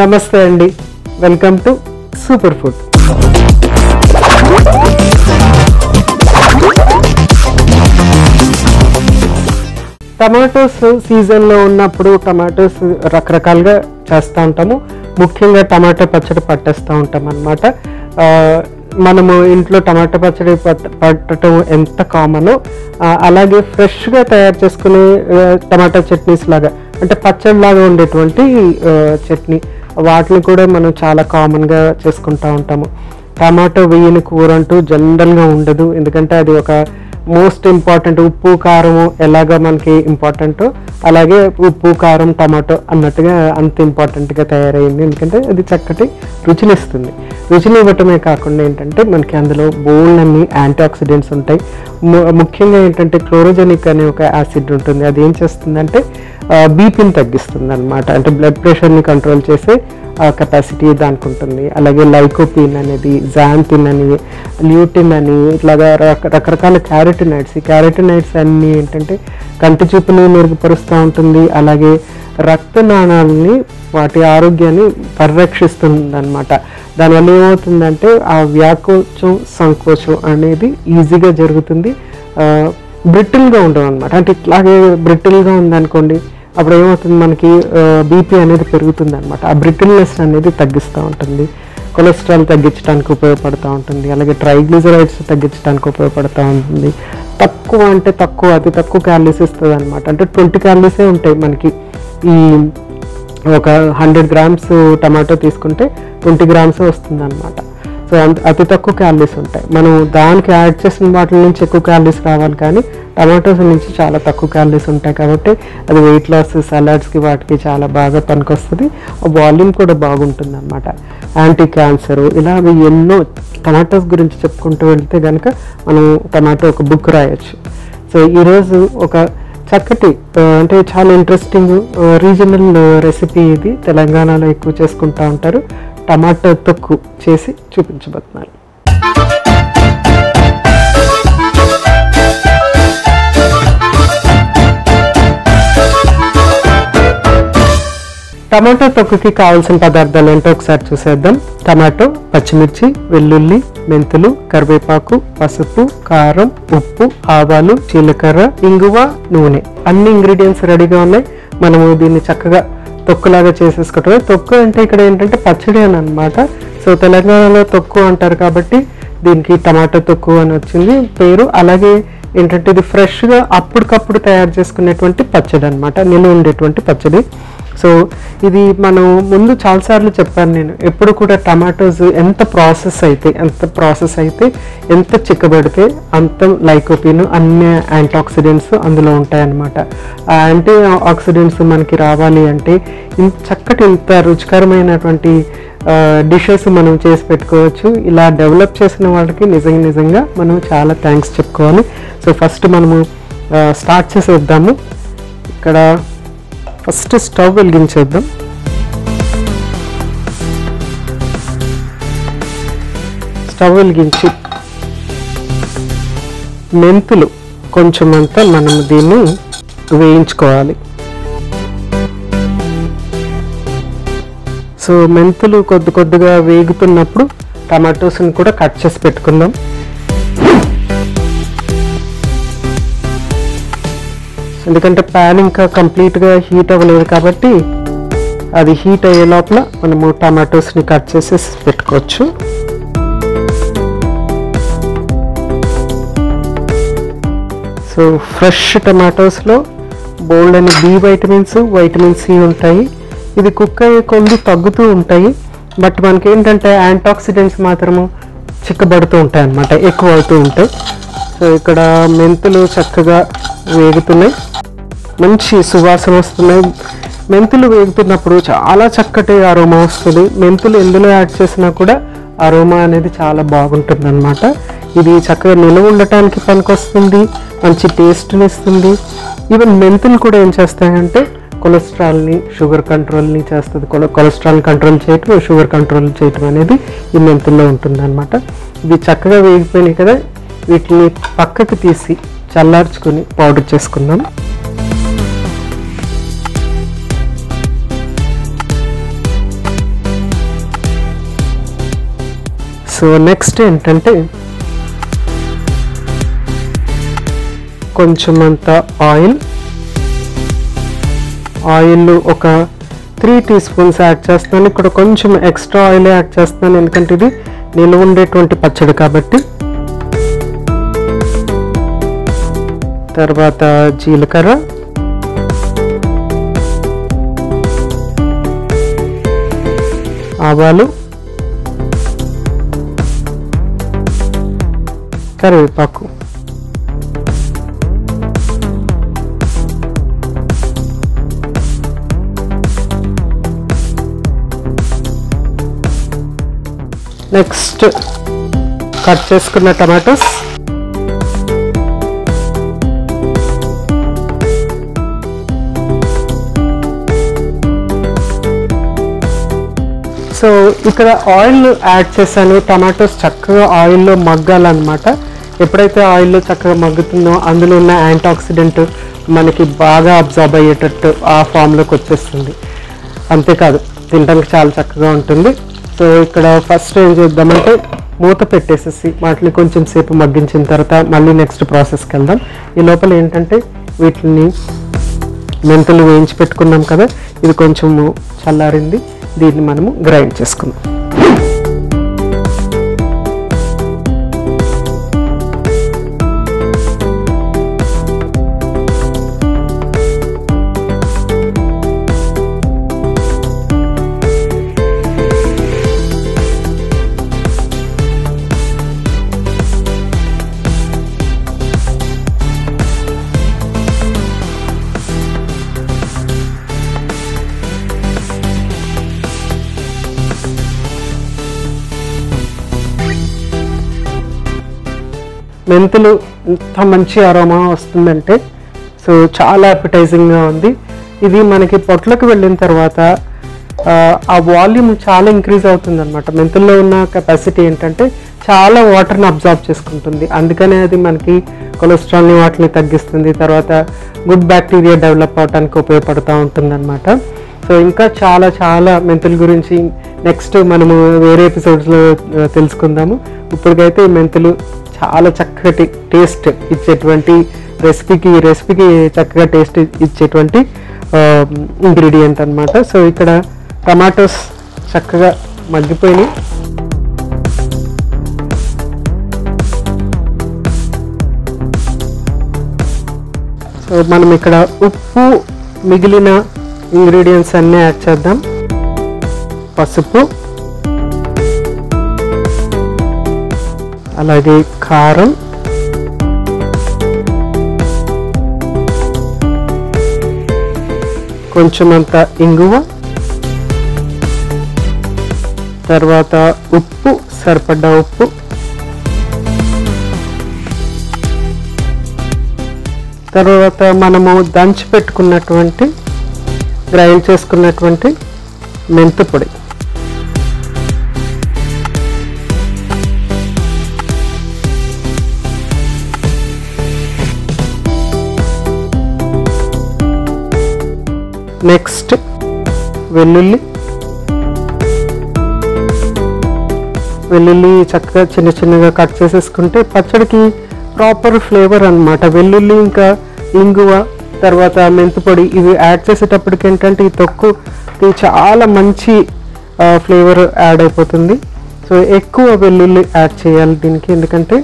నమస్తే అండి. Welcome to super food tomatoes సీజన్లో ఉన్నప్పుడు టమాటోస్ రకరకాలుగా చేస్తూ ఉంటాము. ముఖ్యంగా టమాటా పచ్చడి పట్టేస్తూ ఉంటాం అనమాట మనము ఇంట్లో టమాటా పచ్చడి పట్ట పట్టడం ఎంత కామనో అలాగే ఫ్రెష్గా తయారు చేసుకునే టమాటా చట్నీస్ లాగా అంటే పచ్చడిలాగా ఉండేటువంటి చట్నీ. వాటిని కూడా మనం చాలా కామన్గా చేసుకుంటూ ఉంటాము. టమాటో వేయని కూర అంటూ జనరల్గా ఉండదు. ఎందుకంటే అది ఒక మోస్ట్ ఇంపార్టెంట్ ఉప్పు కారం ఎలాగ మనకి ఇంపార్టెంటో అలాగే ఉప్పు కారం టమాటో అన్నట్టుగా అంత ఇంపార్టెంట్గా తయారైంది. ఎందుకంటే అది చక్కటి రుచినిస్తుంది. రుచిని ఇవ్వటమే కాకుండా ఏంటంటే మనకి అందులో బోల్డ్ అన్ని యాంటీ ఆక్సిడెంట్స్ ఉంటాయి ముఖ్యంగా ఏంటంటే క్లోరోజెనిక్ అనే ఒక యాసిడ్ ఉంటుంది. అది ఏం చేస్తుందంటే బీపీని తగ్గిస్తుంది అనమాట అంటే బ్లడ్ ప్రెషర్ని కంట్రోల్ చేసే కెపాసిటీ దానికి ఉంటుంది అలాగే లైకోపిన్ అనేది జాంతిన్ అని ల్యూటిన్ అని ఇట్లాగా రక- రకరకాల క్యారెటినైడ్స్ ఈ క్యారెటినైడ్స్ అన్నీ ఏంటంటే కంటి చూపుని మెరుగుపరుస్తూ ఉంటుంది. అలాగే రక్తనాళాలని వాటి ఆరోగ్యాన్ని పరిరక్షిస్తుంది అనమాట దానివల్ల ఏమవుతుందంటే ఆ వ్యాకోచం సంకోచం అనేది ఈజీగా జరుగుతుంది. బ్రిటిల్గా ఉంటుంది అనమాట అంటే ఇట్లాగే బ్రిటిల్గా ఉందనుకోండి అప్పుడు ఏమవుతుంది మనకి బీపీ అనేది పెరుగుతుంది అనమాట ఆ బ్రిటిల్నెస్ అనేది తగ్గిస్తూ ఉంటుంది. కొలెస్ట్రాల్ తగ్గించడానికి ఉపయోగపడుతూ ఉంటుంది. అలాగే ట్రైగ్లిజరైడ్స్ తగ్గించడానికి ఉపయోగపడుతూ ఉంటుంది. తక్కువ అంటే తక్కువ అతి తక్కువ క్యాలరీస్ ఇస్తుంది అనమాట అంటే ట్వంటీ క్యాలరీసే ఉంటాయి మనకి. ఈ ఒక హండ్రెడ్ గ్రామ్స్ టమాటో తీసుకుంటే ట్వంటీ గ్రామ్స్ వస్తుంది అనమాట సో అంత అతి తక్కువ క్యాలరీస్ ఉంటాయి. మనం దానికి యాడ్ చేసిన వాటి నుంచి ఎక్కువ క్యాలరీస్ రావాలి కానీ టమాటోస్ నుంచి చాలా తక్కువ క్యాలరీస్ ఉంటాయి కాబట్టి అది వెయిట్ లాస్ సలాడ్స్కి వాటికి చాలా బాగా పనికొస్తుంది. వాల్యూమ్ కూడా బాగుంటుంది అనమాట యాంటీ క్యాన్సర్ ఇలా అవి ఎన్నో టమాటోస్ గురించి చెప్పుకుంటూ వెళ్తే కనుక మనం టమాటో ఒక బుక్ రాయొచ్చు. సో ఈరోజు ఒక చక్కటి అంటే చాలా ఇంట్రెస్టింగ్ రీజనల్ రెసిపీ ఇది. తెలంగాణలో ఎక్కువ చేసుకుంటూ ఉంటారు. టమాటో తొక్కు చేసి చూపించబోతున్నాను టమాటో తొక్కుకి కావాల్సిన పదార్థాలు ఏంటో ఒకసారి చూసేద్దాం. టమాటో పచ్చిమిర్చి వెల్లుల్లి మెంతులు కరివేపాకు పసుపు కారం ఉప్పు ఆవాలు జీలకర్ర ఇంగువ నూనె. అన్ని ఇంగ్రీడియంట్స్ రెడీగా ఉన్నాయి. మనము దీన్ని చక్కగా తొక్కులాగా చేసేసుకోవటమే తొక్కు అంటే ఇక్కడ ఏంటంటే పచ్చడి అని అనమాట సో తెలంగాణలో తొక్కు అంటారు కాబట్టి దీనికి టమాటో తొక్కు అని వచ్చింది పేరు. అలాగే ఏంటంటే ఇది ఫ్రెష్గా అప్పటికప్పుడు తయారు చేసుకునేటువంటి పచ్చడి అనమాట నిల్వ ఉండేటువంటి పచ్చడి. సో ఇది మనం ముందు చాలాసార్లు చెప్పాను నేను. ఎప్పుడు కూడా టమాటోస్ ఎంత ప్రాసెస్ అయితే ఎంత ప్రాసెస్ అయితే ఎంత చిక్కబడితే అంత లైకోపిన్ అన్ని యాంటీ ఆక్సిడెంట్స్ అందులో ఉంటాయన్నమాట. ఆ యాంటీ ఆక్సిడెంట్స్ మనకి రావాలి అంటే ఇంత చక్కటి ఇంత రుచికరమైనటువంటి డిషెస్ మనం చేసి పెట్టుకోవచ్చు. ఇలా డెవలప్ చేసిన వాళ్ళకి నిజంగా నిజంగా మనం చాలా థ్యాంక్స్ చెప్పుకోవాలి. సో ఫస్ట్ మనము స్టార్ట్ చేసేద్దాము. ఇక్కడ ఫస్ట్ స్టవ్ వెలిగించేద్దాం. స్టవ్ వెలిగించి మెంతులు కొంచెం అంతా మనం దీన్ని వేయించుకోవాలి. సో మెంతులు కొద్ది కొద్దిగా వేగుతున్నప్పుడు టమాటోస్ని కూడా కట్ చేసి పెట్టుకుందాం. ఎందుకంటే ప్యాన్ ఇంకా కంప్లీట్గా హీట్ అవ్వలేదు కాబట్టి అది హీట్ అయ్యే లోపల మనము టమాటోస్ని కట్ చేసేసి పెట్టుకోవచ్చు. సో ఫ్రెష్ టమాటోస్లో బోల్డ్ అని బి వైటమిన్స్ వైటమిన్ సి ఉంటాయి. ఇది కుక్ అయ్యే కొన్ని తగ్గుతూ ఉంటాయి. బట్ మనకి ఏంటంటే యాంటాక్సిడెంట్స్ మాత్రము చిక్కబడుతూ ఉంటాయి అన్నమాట ఎక్కువ అవుతూ ఉంటాయి. సో ఇక్కడ మెంతులు చక్కగా వేగుతున్నాయి. మంచి సువాసన వస్తున్నాయి మెంతులు వేగుతున్నప్పుడు చాలా చక్కటి అరోమా వస్తుంది. మెంతులు ఎందులో యాడ్ చేసినా కూడా అరోమా అనేది చాలా బాగుంటుంది అనమాట ఇది చక్కగా నిలవ ఉండటానికి పనికొస్తుంది. మంచి టేస్ట్ని ఇస్తుంది. ఈవెన్ మెంతులు కూడా ఏం చేస్తాయంటే కొలెస్ట్రాల్ని షుగర్ కంట్రోల్ని చేస్తుంది. కొల కొలెస్ట్రాల్ కంట్రోల్ చేయటం షుగర్ కంట్రోల్ చేయటం అనేది ఈ మెంతుల్లో ఉంటుంది అనమాట ఇవి చక్కగా వేగిపోయినాయి కదా. వీటిని పక్కకు తీసి చల్లార్చుకొని పౌడర్ చేసుకుందాం. సో నెక్స్ట్ ఏంటంటే కొంచెం అంత ఆయిల్. ఆయిల్ ఒక త్రీ టీ స్పూన్స్ యాడ్ చేస్తున్నాను. ఇక్కడ కొంచెం ఎక్స్ట్రా ఆయిల్ యాడ్ చేస్తున్నాను. ఎందుకంటే ఇది నిల్వ ఉండేటువంటి పచ్చడి కాబట్టి. తర్వాత జీలకర్ర. ఆవాలు. కరివేపాకు నెక్స్ట్ కట్ చేసుకున్న టమాటోస్ సో ఇక్కడ ఆయిల్ యాడ్ చేశాను. టమాటోస్ చక్కగా ఆయిల్లో మగ్గాలన్నమాట. ఎప్పుడైతే ఆయిల్లో చక్కగా మగ్గుతుందో అందులో ఉన్న యాంటాక్సిడెంట్ మనకి బాగా అబ్జర్బ్ అయ్యేటట్టు ఆ ఫామ్లోకి వచ్చేస్తుంది. అంతేకాదు తినడానికి చాలా చక్కగా ఉంటుంది. సో ఇక్కడ ఫస్ట్ ఏం చేద్దామంటే మూత పెట్టేసేసి వాటిని కొంచెం సేపు మగ్గించిన తర్వాత మళ్ళీ నెక్స్ట్ ప్రాసెస్కి వెళ్దాం. ఈ లోపల ఏంటంటే వీటిని మెంతులు వేయించి పెట్టుకున్నాం కదా ఇది కొంచెము చల్లారింది. దీన్ని మనము గ్రైండ్ చేసుకుందాం. మెంతులు ఎంత మంచి అరోమా వస్తుందంటే సో చాలా అపిటైజింగ్గా ఉంది. ఇది మనకి పొట్లకు వెళ్ళిన తర్వాత ఆ, వాల్యూమ్ చాలా ఇంక్రీజ్ అవుతుందన్నమాట. మెంతుల్లో ఉన్న కెపాసిటీ ఏంటంటే చాలా వాటర్ని అబ్జార్బ్ చేసుకుంటుంది. అందుకనే అది మనకి కొలెస్ట్రాల్ని వాటిని తగ్గిస్తుంది. తర్వాత గుడ్ బ్యాక్టీరియా డెవలప్ అవడానికి ఉపయోగపడుతూ ఉంటుందన్నమాట. సో ఇంకా చాలా చాలా మెంతుల గురించి నెక్స్ట్ మనము వేరే ఎపిసోడ్స్లో తెలుసుకుందాము. ఇప్పటికైతే ఈ మెంతులు చాలా చక్కటి టేస్ట్ ఇచ్చేటువంటి రెసిపీకి రెసిపీకి చక్కగా టేస్ట్ ఇచ్చేటువంటి ఇంగ్రీడియంట్ అన్నమాట. సో ఇక్కడ టమాటోస్ చక్కగా మగ్గిపోయినాయి. సో మనం ఇక్కడ ఉప్పు మిగిలిన ఇంగ్రీడియంట్స్ అన్నీ యాడ్ చేద్దాం. పసుపు. అలాగే కారం. కొంచెం అంత ఇంగువ. తర్వాత ఉప్పు సరిపడ్డ ఉప్పు. తర్వాత మనము దంచి పెట్టుకున్నటువంటి గ్రైండ్ చేసుకున్నటువంటి మెంతు నెక్స్ట్ వెల్లుల్లి. వెల్లుల్లి చక్కగా చిన్న చిన్నగా కట్ చేసేసుకుంటే పచ్చడికి ప్రాపర్ ఫ్లేవర్ అనమాట వెల్లుల్లి ఇంకా ఇంగువ తర్వాత మెంతిపొడి ఇవి యాడ్ చేసేటప్పటికి ఏంటంటే ఈ తొక్కుకి చాలా మంచి ఫ్లేవర్ యాడ్ అయిపోతుంది. సో ఎక్కువ వెల్లుల్లి యాడ్ చేయాలి దీనికి. ఎందుకంటే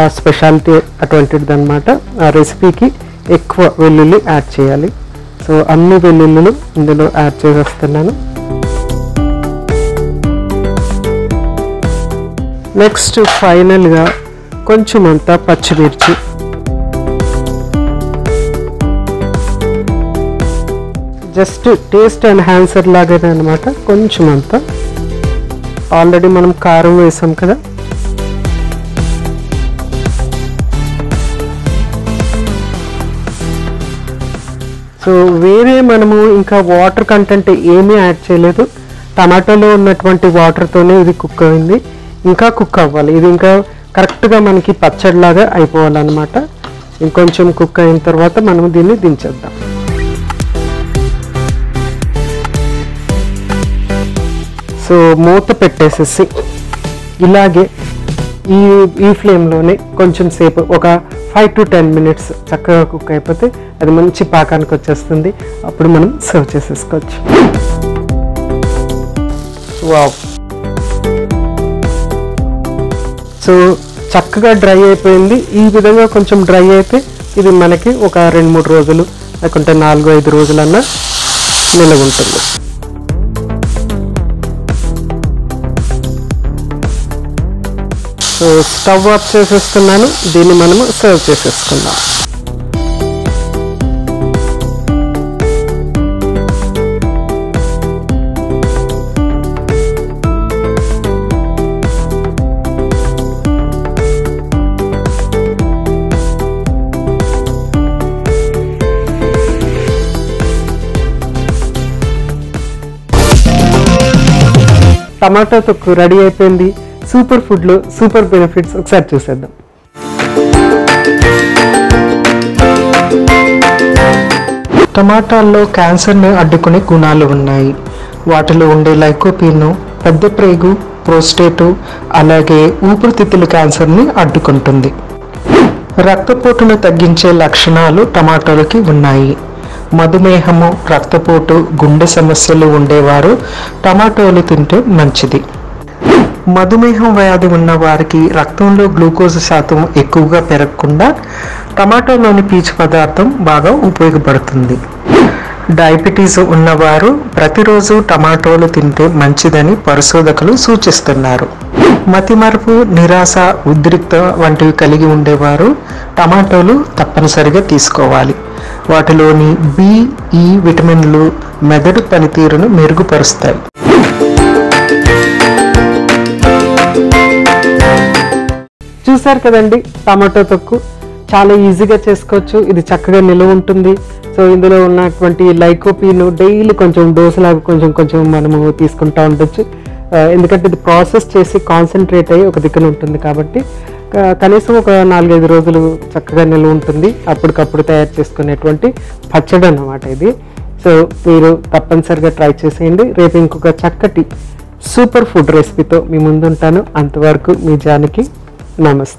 ఆ స్పెషాలిటీ అటువంటిది అనమాట ఆ రెసిపీకి ఎక్కువ వెల్లుల్లి యాడ్ చేయాలి. సో అన్ని వెల్లుల్లులు ఇందులో యాడ్ చేసేస్తున్నాను. నెక్స్ట్ ఫైనల్గా కొంచెం అంతా పచ్చిమిర్చి. జస్ట్ టేస్ట్ ఎన్హాన్సర్ లాగానే అనమాట కొంచెం అంతా ఆల్రెడీ మనం కారం వేసాం కదా సో వేరే మనము ఇంకా వాటర్ కంటెంట్ ఏమీ యాడ్ చేయలేదు. టమాటోలో ఉన్నటువంటి వాటర్తోనే ఇది కుక్ అయింది. ఇంకా కుక్ అవ్వాలి. ఇది ఇంకా కరెక్ట్గా మనకి పచ్చడిలాగా అయిపోవాలన్నమాట. ఇంకొంచెం కుక్ అయిన తర్వాత మనం దీన్ని దించేద్దాం. సో మూత పెట్టేసేసి ఇలాగే ఈ ఈ ఫ్లేమ్లోనే కొంచెం సేపు ఒక ఫైవ్ టు టెన్ మినిట్స్ చక్కగా కుక్ అయిపోతే అది మంచి పాకానికి వచ్చేస్తుంది. అప్పుడు మనం సర్వ్ చేసేసుకోవచ్చు. వావ్ సో చక్కగా డ్రై అయిపోయింది. ఈ విధంగా కొంచెం డ్రై అయితే ఇది మనకి ఒక రెండు మూడు రోజులు లేకుంటే నాలుగు ఐదు రోజులన్నా నిలవ ఉంటుంది. స్టవ్ ఆఫ్ చేసేస్తున్నాను. దీన్ని మనము సర్వ్ చేసేసుకుందాం. టమాటో తొక్కు రెడీ అయిపోయింది. సూపర్ ఫుడ్లో సూపర్ బెనిఫిట్స్ ఒకసారి చూసేద్దాం. టమాటాల్లో క్యాన్సర్ని అడ్డుకునే గుణాలు ఉన్నాయి. వాటిలో ఉండే లైకోపీను పెద్ద ప్రేగు ప్రోస్టేటు అలాగే ఊపిరితిత్తుల క్యాన్సర్ని అడ్డుకుంటుంది. రక్తపోటును తగ్గించే లక్షణాలు టమాటోలకి ఉన్నాయి. మధుమేహము రక్తపోటు గుండె సమస్యలు ఉండేవారు టమాటోలు తింటే మంచిది. మధుమేహం వ్యాధి ఉన్న వారికి రక్తంలో గ్లూకోజ్ శాతం ఎక్కువగా పెరగకుండా టమాటోలోని పీచు పదార్థం బాగా ఉపయోగపడుతుంది. డయాబెటీస్ ఉన్నవారు ప్రతిరోజు టమాటోలు తింటే మంచిదని పరిశోధకులు సూచిస్తున్నారు. మతిమరుపు నిరాశ ఉద్రిక్త వంటివి కలిగి ఉండేవారు టమాటోలు తప్పనిసరిగా తీసుకోవాలి. వాటిలోని బి ఈ e విటమిన్లు మెదడు పనితీరును మెరుగుపరుస్తాయి. చూసారు కదండి టమాటో తొక్కు. చాలా ఈజీగా చేసుకోవచ్చు. ఇది చక్కగా నిలువ ఉంటుంది. సో ఇందులో ఉన్నటువంటి లైకోపీను డైలీ కొంచెం డోసులాగా కొంచెం కొంచెం మనము తీసుకుంటూ ఉండొచ్చు. ఎందుకంటే ఇది ప్రాసెస్ చేసి కాన్సన్ట్రేట్ అయ్యి ఒక దిక్కున ఉంటుంది కాబట్టి కనీసం ఒక నాలుగైదు రోజులు చక్కగా నిలువ ఉంటుంది. అప్పటికప్పుడు తయారు చేసుకునేటువంటి పచ్చడి అన్నమాట ఇది. సో మీరు తప్పనిసరిగా ట్రై చేసేయండి. రేపు ఇంకొక చక్కటి సూపర్ ఫుడ్ రెసిపీతో మీ ముందుంటాను. అంతవరకు మీ జానికి నమస్తే